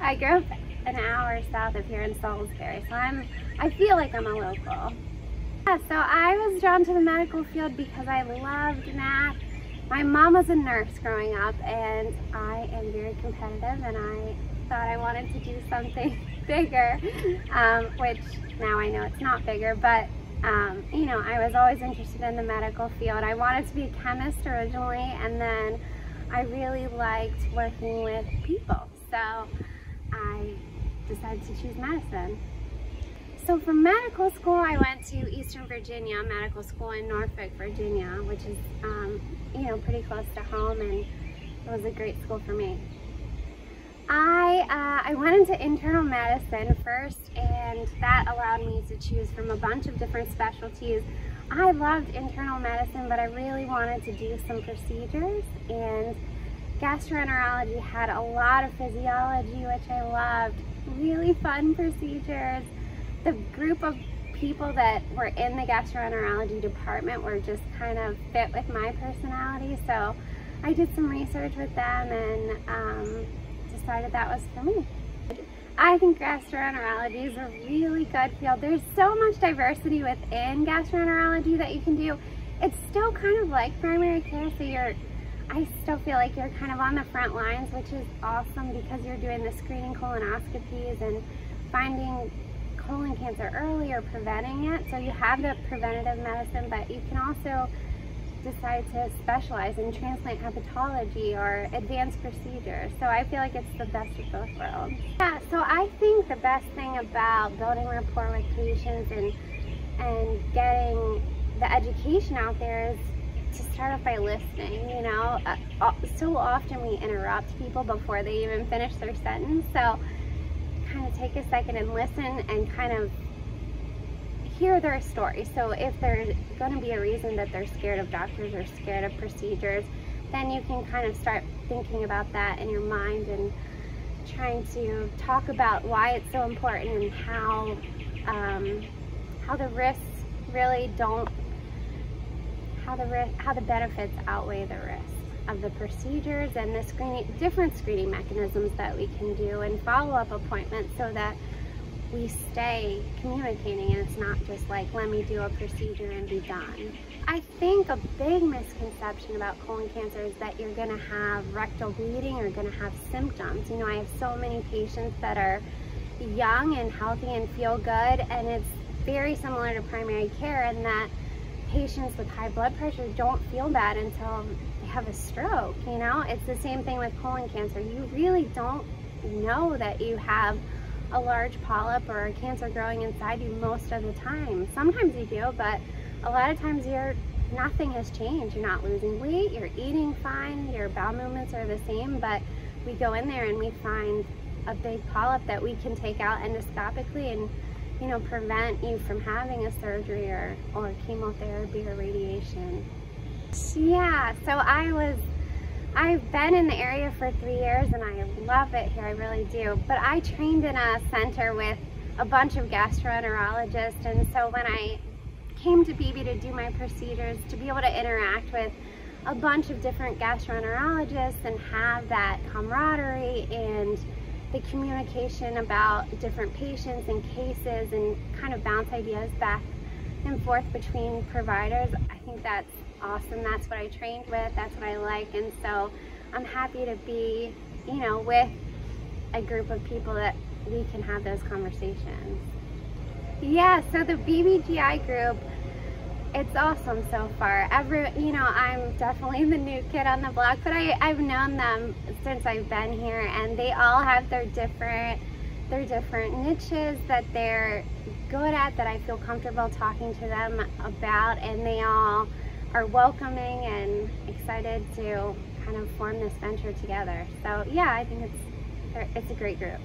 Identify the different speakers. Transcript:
Speaker 1: I grew up an hour south of here in Salisbury, so I'm, I feel like I'm a local. Yeah, so I was drawn to the medical field because I loved math. My mom was a nurse growing up and I am very competitive and I thought I wanted to do something bigger, um, which now I know it's not bigger, but um, you know, I was always interested in the medical field. I wanted to be a chemist originally and then I really liked working with people. So I decided to choose medicine. So for medical school, I went to Eastern Virginia Medical School in Norfolk, Virginia, which is, um, you know, pretty close to home and it was a great school for me. I, uh, I went into internal medicine first and that allowed me to choose from a bunch of different specialties. I loved internal medicine, but I really wanted to do some procedures and gastroenterology had a lot of physiology, which I loved. Really fun procedures. The group of people that were in the gastroenterology department were just kind of fit with my personality. So I did some research with them and um, decided that was for me. I think gastroenterology is a really good field. There's so much diversity within gastroenterology that you can do. It's still kind of like primary care, so you're, I still feel like you're kind of on the front lines, which is awesome because you're doing the screening colonoscopies and finding colon cancer early or preventing it. So you have the preventative medicine, but you can also decide to specialize in transplant hepatology or advanced procedures. So I feel like it's the best of both worlds. Yeah, so I think the best thing about building rapport with patients and, and getting the education out there is to start off by listening, you know. Uh, so often we interrupt people before they even finish their sentence. So kind of take a second and listen and kind of hear their story. So if there's going to be a reason that they're scared of doctors or scared of procedures, then you can kind of start thinking about that in your mind and trying to talk about why it's so important and how um, how the risks really don't how the how the benefits outweigh the risks of the procedures and the screening different screening mechanisms that we can do and follow-up appointments so that we stay communicating and it's not just like, let me do a procedure and be done. I think a big misconception about colon cancer is that you're gonna have rectal bleeding or gonna have symptoms. You know, I have so many patients that are young and healthy and feel good and it's very similar to primary care in that patients with high blood pressure don't feel bad until they have a stroke, you know? It's the same thing with colon cancer. You really don't know that you have a large polyp or a cancer growing inside you most of the time. Sometimes you do, but a lot of times you're nothing has changed. You're not losing weight, you're eating fine, your bowel movements are the same, but we go in there and we find a big polyp that we can take out endoscopically and you know prevent you from having a surgery or, or chemotherapy or radiation. Yeah, so I was I've been in the area for three years and I love it here, I really do. But I trained in a center with a bunch of gastroenterologists and so when I came to Beebe to do my procedures, to be able to interact with a bunch of different gastroenterologists and have that camaraderie and the communication about different patients and cases and kind of bounce ideas back and forth between providers, I think that's awesome. That's what I trained with. That's what I like. And so I'm happy to be, you know, with a group of people that we can have those conversations. Yeah, so the Beebe GI group, it's awesome so far. Every, you know, I'm definitely the new kid on the block, but I, I've known them since I've been here and they all have their different, their different niches that they're good at that I feel comfortable talking to them about and they all are welcoming and excited to kind of form this venture together. So yeah, I think it's, it's a great group.